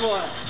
for it.